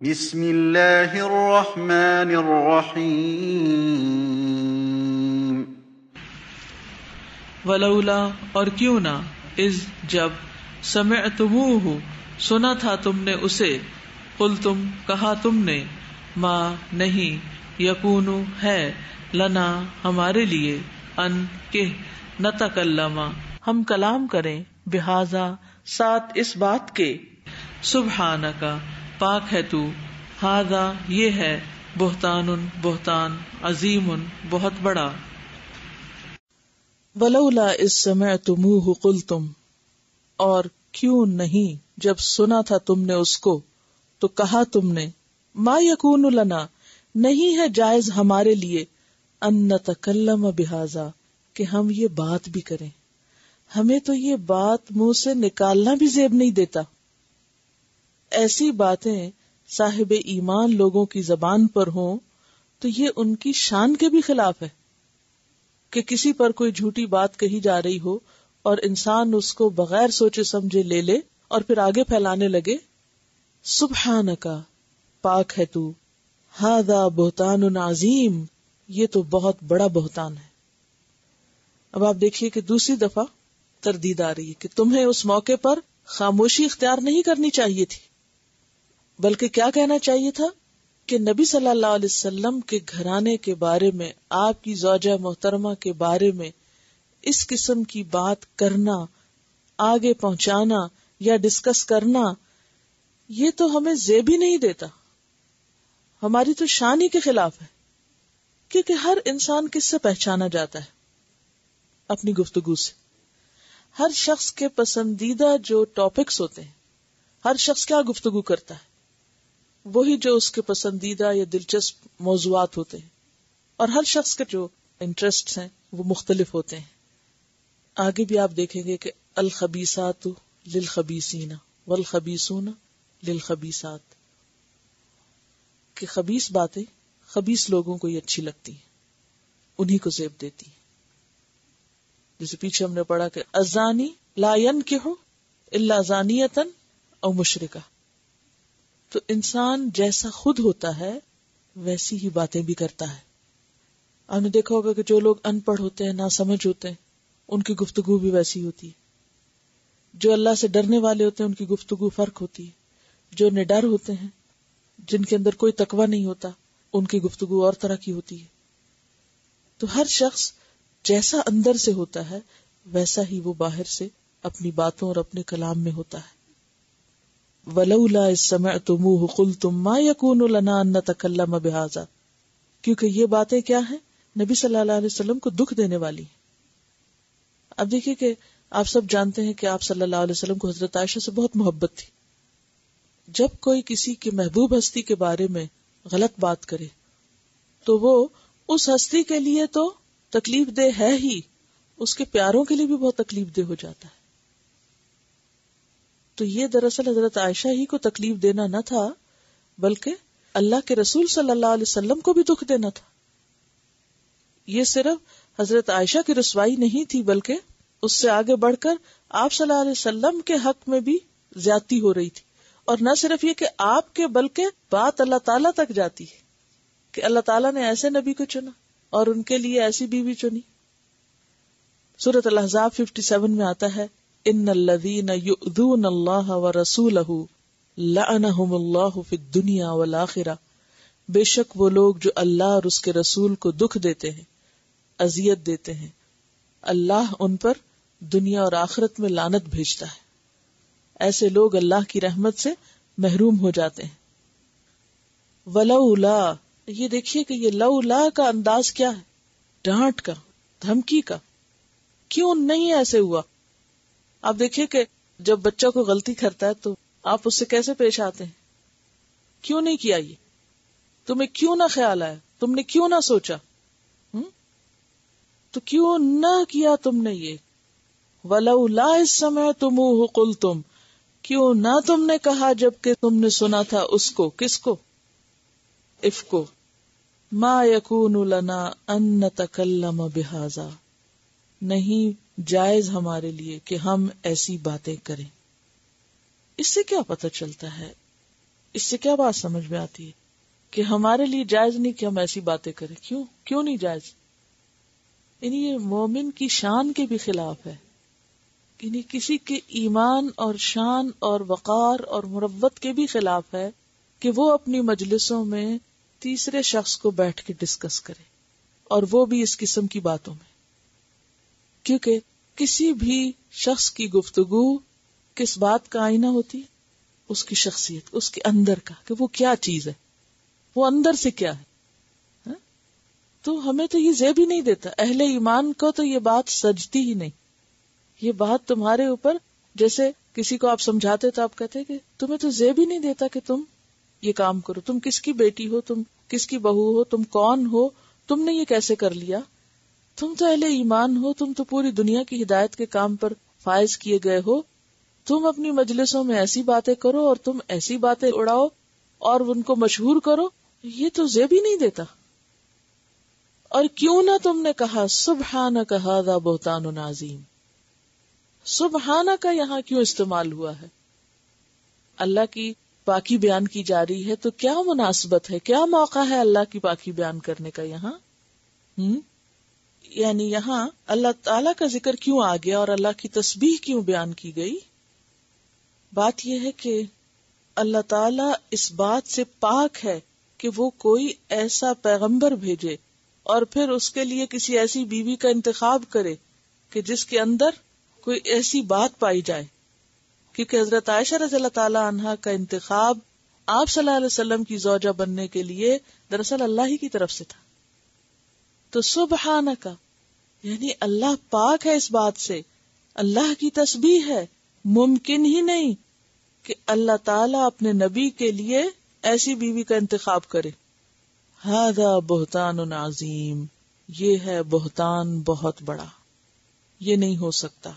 بسم اللہ الرحمن الرحیم ولولا اور کیوں نہ از جب سمعتموہ سنا تھا تم نے اسے قل تم کہا تم نے ماں نہیں یقون ہے لنا ہمارے لیے، ان کہ نہ ہم کلام کریں بحاظا ساتھ اس بات کے سبحان کا پاک ہے تو۔ ہاضا یہ ہے، بہتان بہتان، عظیم، بہت بڑا۔ ولولا اس سمے تم کل تم اور کیوں نہیں جب سنا تھا تم نے اس کو، تو کہا تم نے، ما یقون لنا، نہیں ہے جائز ہمارے لیے ان تکلم بحاظا کہ ہم یہ بات بھی کریں۔ ہمیں تو یہ بات منہ سے نکالنا بھی زیب نہیں دیتا۔ ایسی باتیں صاحب ایمان لوگوں کی زبان پر ہوں تو یہ ان کی شان کے بھی خلاف ہے کہ کسی پر کوئی جھوٹی بات کہی جا رہی ہو اور انسان اس کو بغیر سوچے سمجھے لے لے اور پھر آگے پھیلانے لگے سبحان کا پاک ہے تو۔ ہادا بہتان عظیم۔ یہ تو بہت بڑا بہتان ہے۔ اب آپ دیکھیے کہ دوسری دفعہ تردید آ رہی ہے کہ تمہیں اس موقع پر خاموشی اختیار نہیں کرنی چاہیے تھی۔ بلکہ کیا کہنا چاہیے تھا کہ نبی صلی اللہ علیہ وسلم کے گھرانے کے بارے میں، آپ کی زوجہ محترمہ کے بارے میں اس قسم کی بات کرنا، آگے پہنچانا یا ڈسکس کرنا، یہ تو ہمیں زیب ہی نہیں دیتا۔ ہماری تو شان ہی کے خلاف ہے، کیونکہ ہر انسان کس سے پہچانا جاتا ہے؟ اپنی گفتگو سے۔ ہر شخص کے پسندیدہ جو ٹاپکس ہوتے ہیں، ہر شخص کیا گفتگو کرتا ہے؟ وہی جو اس کے پسندیدہ یا دلچسپ موضوعات ہوتے ہیں۔ اور ہر شخص کے جو انٹرسٹ ہیں وہ مختلف ہوتے ہیں۔ آگے بھی آپ دیکھیں گے کہ الخبیسات للخبیسین والخبیسون للخبیسات کہ خبیس باتیں خبیس لوگوں کو یہ اچھی لگتی ہیں انہیں کو زیب دیتی ہیں۔ جیسے پیچھے ہم نے پڑھا کہ ازانی لائن کے ہو اللہ زانیتن اور مشرقہ تو انسان جیسا خود ہوتا ہے، ویسی ہی باتیں بھی کرتا ہے۔ آپ نے دیکھا ہوگا کہ جو لوگ ان پڑھ ہوتے ہیں نہ سمجھ ہوتے ہیں، ان کی گفتگو بھی ویسی ہوتی ہے۔ جو اللہ سے ڈرنے والے ہوتے ہیں، ان کی گفتگو فرق ہوتی ہے۔ جو نڈر ہوتے ہیں، جن کے اندر کوئی تقوی نہیں ہوتا، ان کی گفتگو اور طرح کی ہوتی ہے۔ تو ہر شخص جیسا اندر سے ہوتا ہے، ویسا ہی وہ باہر سے اپنی باتوں اور اپنے کلام میں ہوتا ہے۔ ولولا سمعتموه قلتم ما يكون لنا ان نتكلم بهذا؟ کیونکہ یہ باتیں کیا ہیں؟ نبی صلی اللہ علیہ وسلم کو دکھ دینے والی اب دیکھیے کہ آپ سب جانتے ہیں کہ آپ صلی اللہ علیہ وسلم کو حضرت عائشہ سے بہت محبت تھی۔ جب کوئی کسی کی محبوب ہستی کے بارے میں غلط بات کرے، تو وہ اس ہستی کے لیے تو تکلیف دہ ہے ہی۔ اس کے پیاروں کے لیے بھی بہت تکلیف دہ ہو جاتا ہے۔ تو یہ دراصل حضرت عائشہ ہی کو تکلیف دینا نہ تھا، بلکہ اللہ کے رسول صلی اللہ علیہ وسلم کو بھی دکھ دینا تھا۔ یہ صرف حضرت عائشہ کی رسوائی نہیں تھی، بلکہ اس سے آگے بڑھ کر آپ صلی اللہ علیہ وسلم کے حق میں بھی زیادتی ہو رہی تھی۔ اور نہ صرف یہ کہ آپ کے، بلکہ بات اللہ تعالی تک جاتی ہے کہ اللہ تعالیٰ نے ایسے نبی کو چنا اور ان کے لیے ایسی بیوی چنی۔ سورت الحضاب 57 میں آتا ہے ان الذین یؤذون اللہ و رسولہ لعنہم اللہ فی الدنیا والآخرہ بے شک وہ لوگ جو اللہ اور اس کے رسول کو دکھ دیتے ہیں، اذیت دیتے ہیں، اللہ ان پر دنیا اور آخرت میں لانت بھیجتا ہے۔ ایسے لوگ اللہ کی رحمت سے محروم ہو جاتے ہیں۔ ولولا، یہ دیکھیے کہ یہ لو لا کا انداز کیا ہے؟ ڈانٹ کا، دھمکی کا۔ کیوں نہیں ایسے ہوا؟ آپ دیکھیے کہ جب بچہ کو غلطی کرتا ہے تو آپ اس سے کیسے پیش آتے ہیں؟ کیوں نہیں کیا یہ؟ تمہیں کیوں نہ خیال آیا؟ تم نے کیوں نہ سوچا؟ تو کیوں نہ کیا تم نے یہ؟ ولو لا اس سمے تم کل تم کیوں نہ تم نے کہا جبکہ تم نے سنا تھا اس کو؟ کس کو؟ اف کو۔ ما یقون لنا ان تکلم بحاظا نہیں جائز ہمارے لیے کہ ہم ایسی باتیں کریں۔ اس سے کیا پتہ چلتا ہے؟ اس سے کیا بات سمجھ میں آتی ہے کہ ہمارے لیے جائز نہیں کہ ہم ایسی باتیں کریں؟ کیوں؟ کیوں نہیں جائز؟ یعنی یہ مومن کی شان کے بھی خلاف ہے۔ یعنی کسی کے ایمان اور شان اور وقار اور مربت کے بھی خلاف ہے کہ وہ اپنی مجلسوں میں تیسرے شخص کو بیٹھ کے ڈسکس کرے اور وہ بھی اس قسم کی باتوں میں۔ کیونکہ کسی بھی شخص کی گفتگو کس بات کا آئینہ ہوتی ہے؟ اس کی شخصیت، اس کے اندر کا، کہ وہ کیا چیز ہے؟ وہ اندر سے کیا ہے؟ ہاں؟ تو ہمیں تو یہ زیب ہی نہیں دیتا۔ اہل ایمان کو تو یہ بات سجتی ہی نہیں۔ یہ بات تمہارے اوپر، جیسے کسی کو آپ سمجھاتے تو آپ کہتے کہ تمہیں تو زیب ہی نہیں دیتا کہ تم یہ کام کرو۔ تم کس کی بیٹی ہو؟ تم کس کی بہو ہو؟ تم کون ہو؟ تم نے یہ کیسے کر لیا؟ تم تو اہل ایمان ہو، تم تو پوری دنیا کی ہدایت کے کام پر فائز کیے گئے ہو۔ تم اپنی مجلسوں میں ایسی باتیں کرو اور تم ایسی باتیں اڑاؤ اور ان کو مشہور کرو، یہ تو زیب ہی نہیں دیتا۔ اور کیوں نہ تم نے کہا سبحانہ کہا دا بہتان نازیم سبحانہ کا یہاں کیوں استعمال ہوا ہے؟ اللہ کی پاکی بیان کی جا رہی ہے تو کیا مناسبت ہے؟ کیا موقع ہے اللہ کی پاکی بیان کرنے کا یہاں؟ ہوں یعنی یہاں اللہ تعالی کا ذکر کیوں آ گیا اور اللہ کی تسبیح کیوں بیان کی گئی؟ بات یہ ہے کہ اللہ تعالی اس بات سے پاک ہے کہ وہ کوئی ایسا پیغمبر بھیجے اور پھر اس کے لیے کسی ایسی بیوی کا انتخاب کرے کہ جس کے اندر کوئی ایسی بات پائی جائے۔ کیونکہ حضرت عائشہ رضی اللہ تعالی عنہ کا انتخاب آپ صلی اللہ علیہ وسلم کی زوجہ بننے کے لیے دراصل اللہ ہی کی طرف سے تھا۔ تو سبحانہ کا یعنی اللہ پاک ہے اس بات سے، اللہ کی تسبیح ہے، ممکن ہی نہیں کہ اللہ تعالیٰ اپنے نبی کے لیے ایسی بیوی کا انتخاب کرے۔ ہاضا بہتان عظیم، یہ ہے بہتان بہت بڑا، یہ نہیں ہو سکتا۔